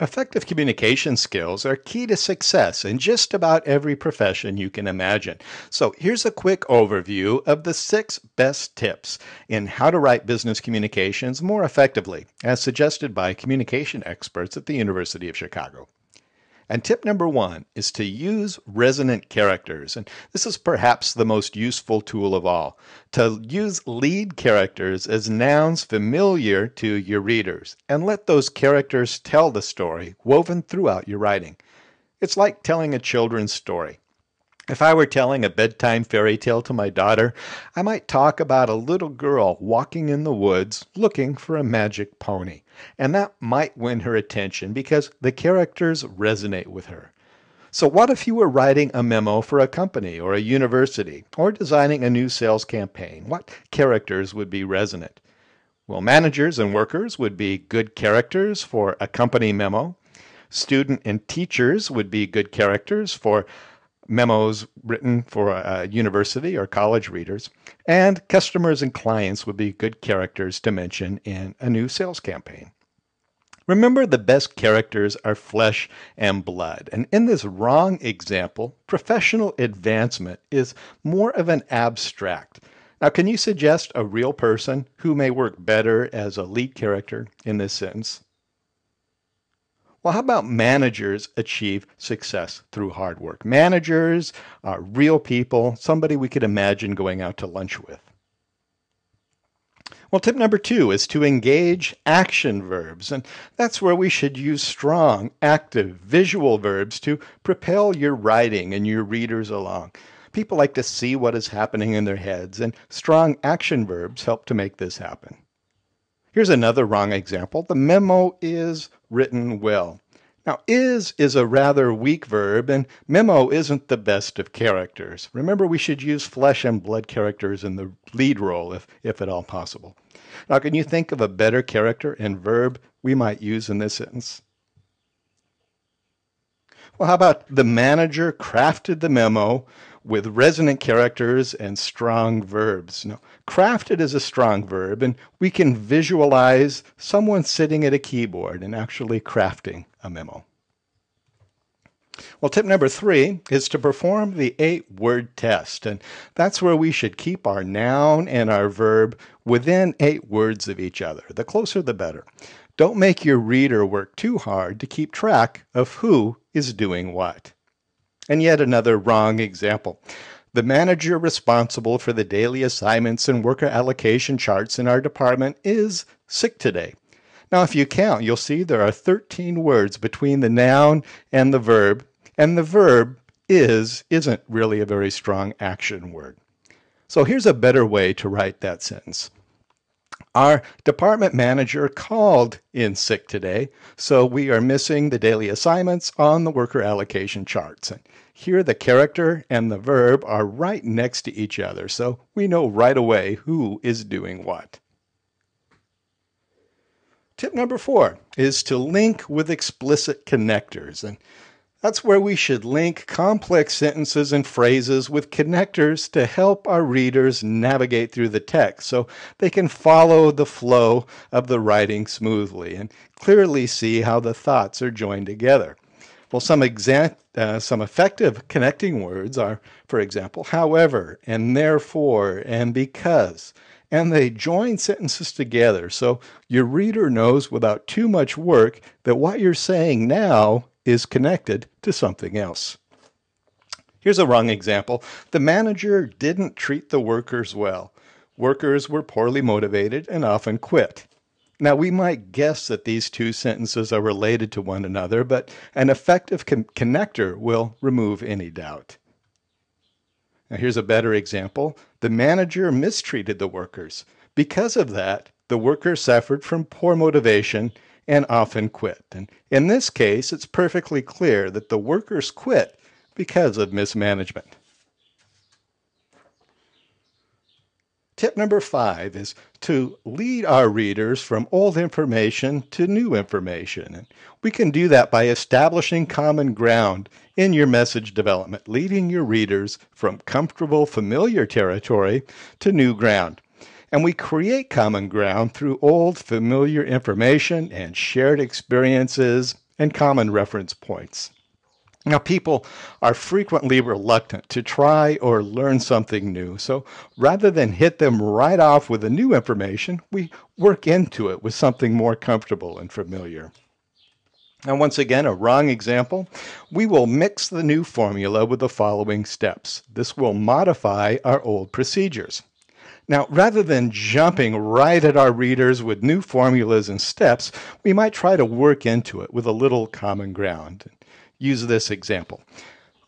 Effective communication skills are key to success in just about every profession you can imagine. So, here's a quick overview of the six best tips in how to write business communications more effectively, as suggested by communication experts at the University of Chicago. And tip number one is to use resonant characters. And this is perhaps the most useful tool of all to use lead characters as nouns familiar to your readers and let those characters tell the story woven throughout your writing. It's like telling a children's story. If I were telling a bedtime fairy tale to my daughter, I might talk about a little girl walking in the woods looking for a magic pony. And that might win her attention because the characters resonate with her. So, what if you were writing a memo for a company or a university or designing a new sales campaign? What characters would be resonant? Well, managers and workers would be good characters for a company memo. Student and teachers would be good characters for memos written for a university or college readers, and customers and clients would be good characters to mention in a new sales campaign. Remember, the best characters are flesh and blood. And in this wrong example, professional advancement is more of an abstract. Now, can you suggest a real person who may work better as a lead character in this sentence? Well, how about managers achieve success through hard work? Managers are real people, somebody we could imagine going out to lunch with. Well, tip number two is to engage action verbs. And that's where we should use strong, active, visual verbs to propel your writing and your readers along. People like to see what is happening in their heads, and strong action verbs help to make this happen. Here's another wrong example. The memo is written well. Now, is is a rather weak verb, and memo isn't the best of characters. Remember, we should use flesh and blood characters in the lead role if, if at all possible. Now, can you think of a better character and verb we might use in this sentence? Well, how about the manager crafted the memo with resonant characters and strong verbs. Now, crafted is a strong verb, and we can visualize someone sitting at a keyboard and actually crafting a memo. Well, tip number three is to perform the eight word test. And that's where we should keep our noun and our verb within eight words of each other. The closer, the better. Don't make your reader work too hard to keep track of who is doing what. And yet another wrong example. The manager responsible for the daily assignments and worker allocation charts in our department is sick today. Now, if you count, you'll see there are 13 words between the noun and the verb, and the verb is isn't really a very strong action word. So here's a better way to write that sentence. Our department manager called in sick today, so we are missing the daily assignments on the worker allocation charts. And here the character and the verb are right next to each other, so we know right away who is doing what. Tip number four is to link with explicit connectors. And that's where we should link complex sentences and phrases with connectors to help our readers navigate through the text so they can follow the flow of the writing smoothly and clearly see how the thoughts are joined together. Well, some, exa- uh, some effective connecting words are, for example, however, and therefore, and because. And they join sentences together so your reader knows without too much work that what you're saying now is connected to something else. Here's a wrong example. The manager didn't treat the workers well. Workers were poorly motivated and often quit. Now, we might guess that these two sentences are related to one another, but an effective con- connector will remove any doubt. Now, here's a better example. The manager mistreated the workers. Because of that, the workers suffered from poor motivation and often quit. And in this case, it's perfectly clear that the workers quit because of mismanagement. Tip number five is to lead our readers from old information to new information. And we can do that by establishing common ground in your message development, leading your readers from comfortable, familiar territory to new ground. And we create common ground through old, familiar information and shared experiences and common reference points. Now, people are frequently reluctant to try or learn something new. So rather than hit them right off with the new information, we work into it with something more comfortable and familiar. Now, once again, a wrong example. We will mix the new formula with the following steps. This will modify our old procedures. Now, rather than jumping right at our readers with new formulas and steps, we might try to work into it with a little common ground use this example.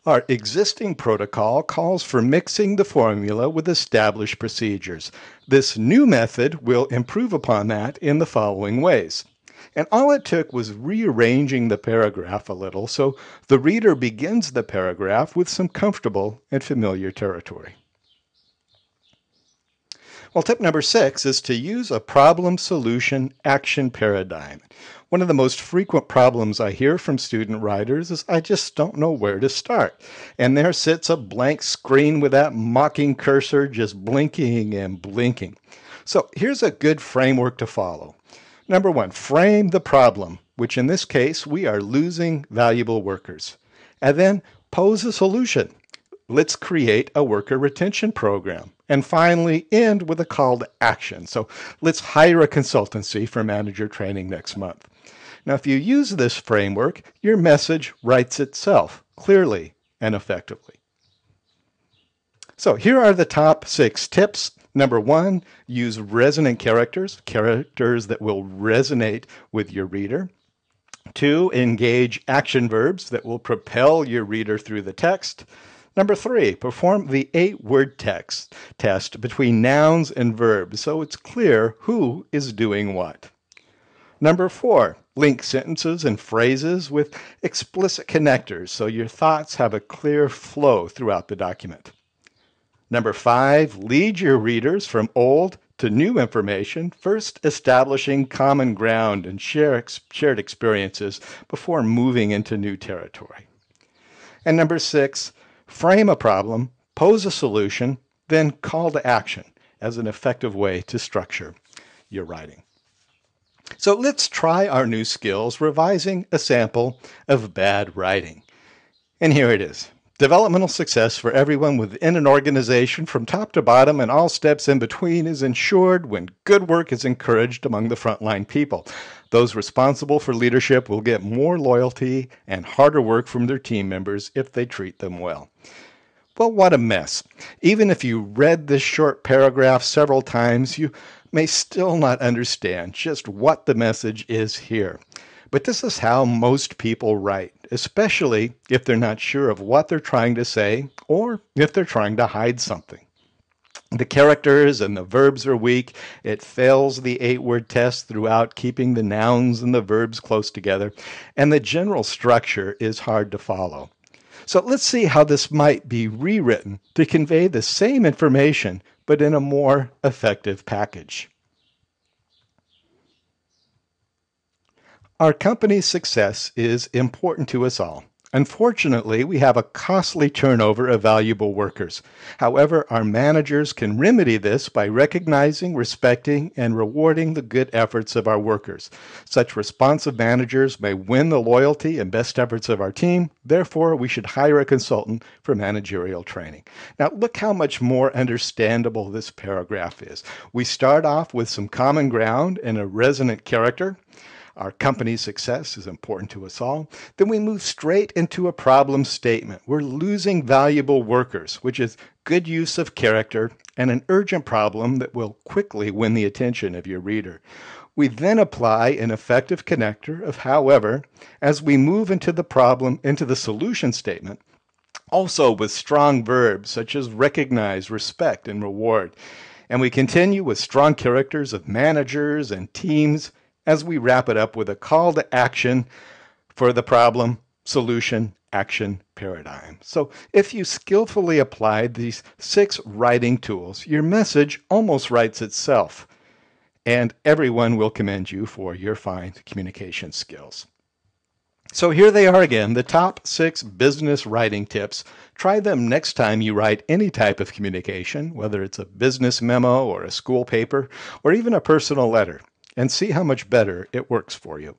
Our existing protocol calls for mixing the formula with established procedures. This new method will improve upon that in the following ways. And all it took was rearranging the paragraph a little so the reader begins the paragraph with some comfortable and familiar territory. Well, tip number six is to use a problem solution action paradigm. One of the most frequent problems I hear from student writers is I just don't know where to start. And there sits a blank screen with that mocking cursor just blinking and blinking. So here's a good framework to follow. Number one, frame the problem, which in this case we are losing valuable workers. And then pose a solution. Let's create a worker retention program. And finally, end with a call to action. So let's hire a consultancy for manager training next month. Now, if you use this framework, your message writes itself clearly and effectively. So here are the top six tips. Number one, use resonant characters, characters that will resonate with your reader. Two, engage action verbs that will propel your reader through the text. Number three, perform the eight word text test between nouns and verbs so it's clear who is doing what. Number four, link sentences and phrases with explicit connectors so your thoughts have a clear flow throughout the document. Number five, lead your readers from old to new information, first establishing common ground and share ex- shared experiences before moving into new territory. And number six, frame a problem, pose a solution, then call to action as an effective way to structure your writing. So let's try our new skills revising a sample of bad writing. And here it is. Developmental success for everyone within an organization from top to bottom and all steps in between is ensured when good work is encouraged among the frontline people. Those responsible for leadership will get more loyalty and harder work from their team members if they treat them well. Well, what a mess. Even if you read this short paragraph several times, you may still not understand just what the message is here. But this is how most people write, especially if they're not sure of what they're trying to say or if they're trying to hide something. The characters and the verbs are weak. It fails the eight word test throughout keeping the nouns and the verbs close together. And the general structure is hard to follow. So let's see how this might be rewritten to convey the same information but in a more effective package. Our company's success is important to us all. Unfortunately, we have a costly turnover of valuable workers. However, our managers can remedy this by recognizing, respecting, and rewarding the good efforts of our workers. Such responsive managers may win the loyalty and best efforts of our team. Therefore, we should hire a consultant for managerial training. Now, look how much more understandable this paragraph is. We start off with some common ground and a resonant character our company's success is important to us all, then we move straight into a problem statement. We're losing valuable workers, which is good use of character and an urgent problem that will quickly win the attention of your reader. We then apply an effective connector of however as we move into the problem, into the solution statement, also with strong verbs such as recognize, respect, and reward. And we continue with strong characters of managers and teams as we wrap it up with a call to action for the problem, solution, action paradigm. So, if you skillfully applied these six writing tools, your message almost writes itself, and everyone will commend you for your fine communication skills. So, here they are again the top six business writing tips. Try them next time you write any type of communication, whether it's a business memo or a school paper or even a personal letter and see how much better it works for you.